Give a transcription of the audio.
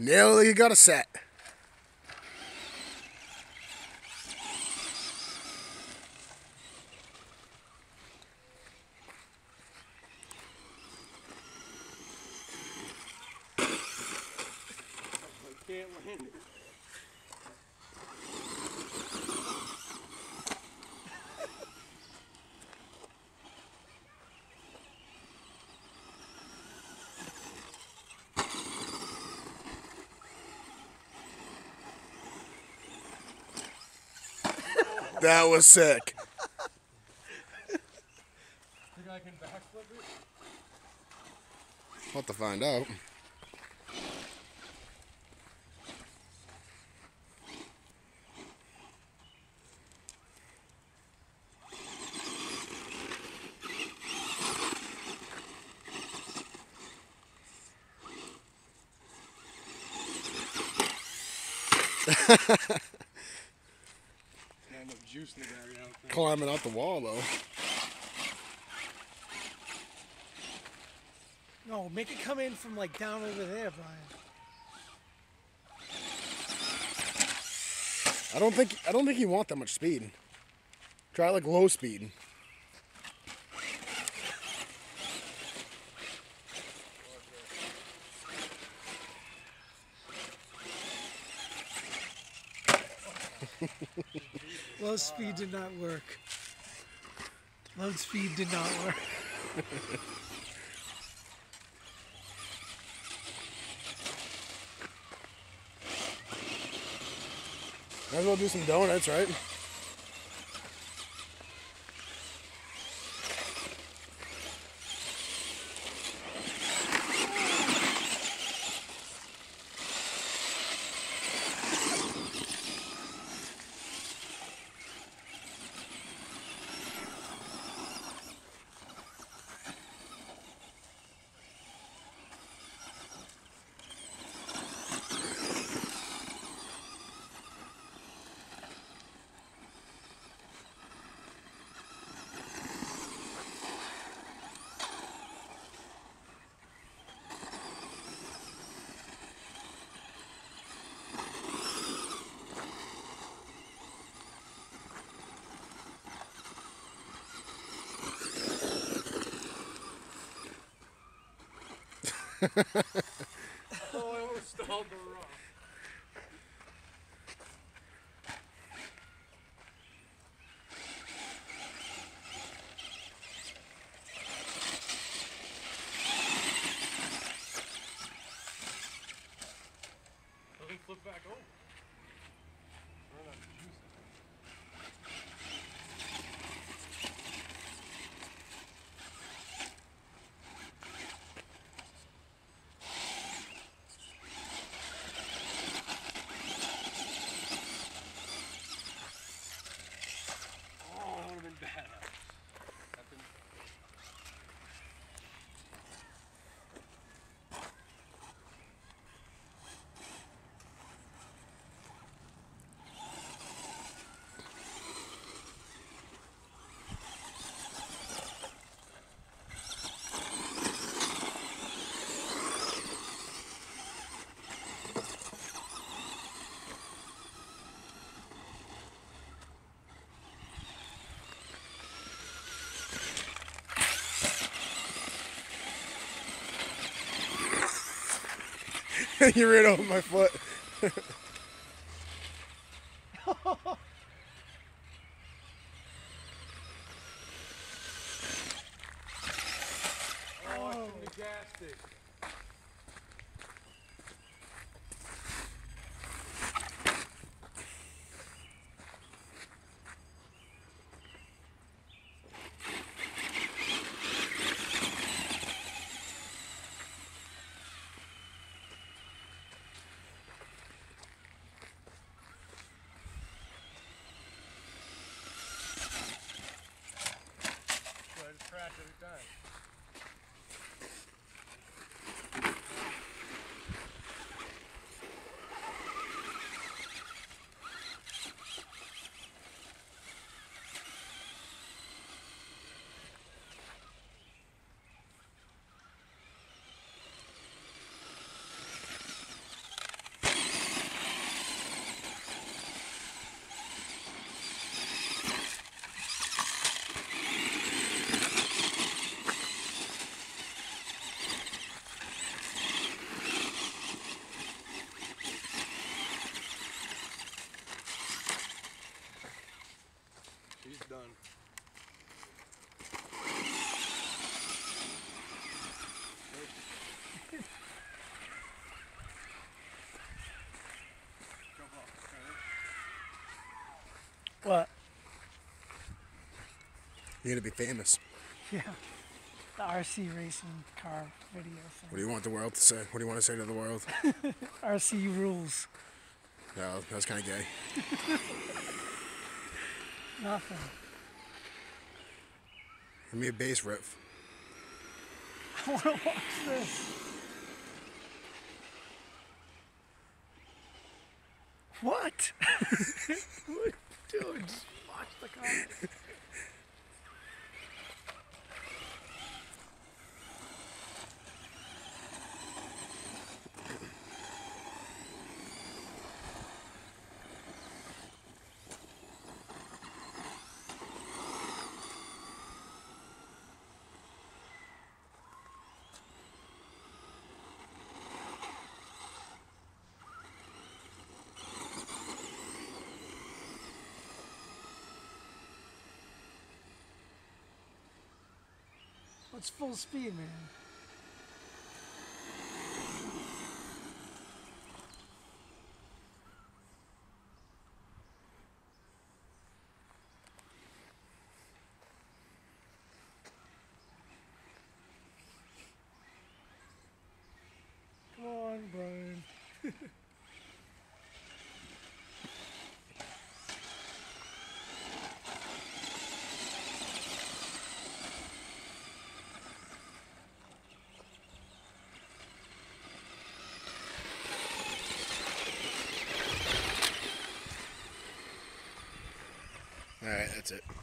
Nearly you got a set. That was sick. Think I can backflip it? We'll have to find out. Not enough juice in the bag, I don't think. Climbing out the wall though. No, make it come in from like down over there, Brian. I don't think I don't think you want that much speed. Try like low speed. Low speed did not work. Low speed did not work. Might as well do some donuts, right? Oh, I almost stalled the rock. Doesn't flip back over. Run out of juice. Oh, that would have been badass. That been- you ran over my foot. Oh, it's time. done. What? You're gonna be famous. Yeah. The RC racing car video thing. What do you want the world to say? What do you want to say to the world? RC rules. No, that was kind of gay. Nothing. Give me a bass riff. I want to watch this. What? It's full speed, man. That's it.